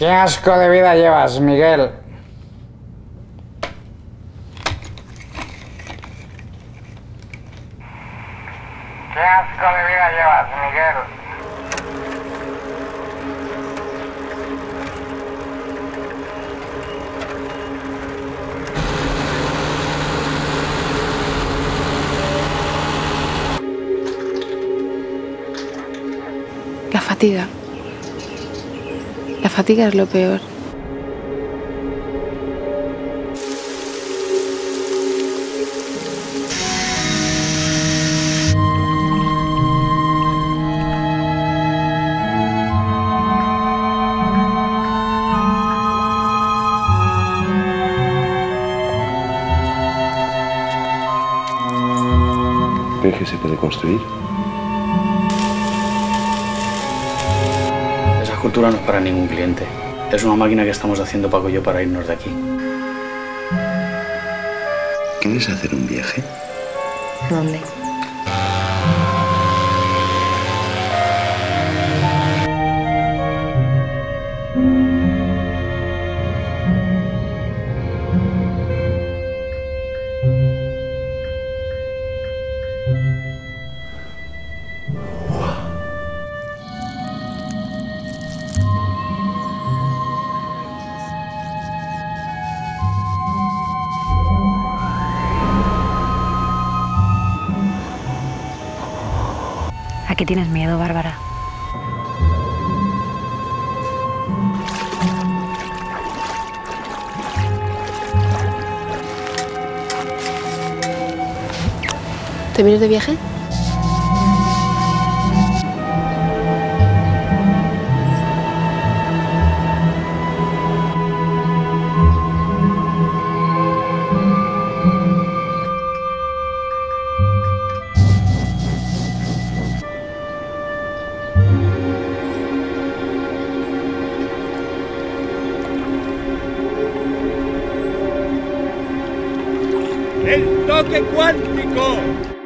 Qué asco de vida llevas, Miguel. Qué asco de vida llevas, Miguel. La fatiga. La fatiga es lo peor. ¿Crees que se puede construir? Escultura no es para ningún cliente. Es una máquina que estamos haciendo Paco y yo para irnos de aquí. ¿Quieres hacer un viaje? ¿Dónde? Qué tienes miedo, Bárbara? ¿Te vienes de viaje? El toque cuántico.